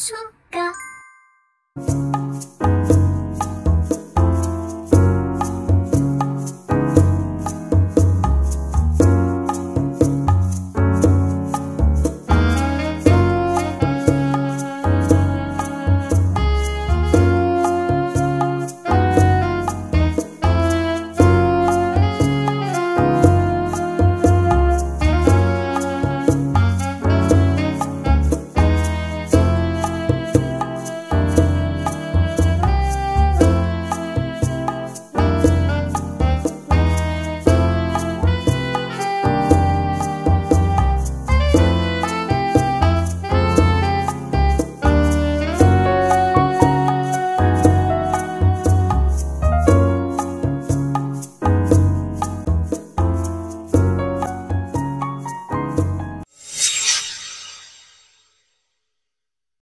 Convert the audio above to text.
暑が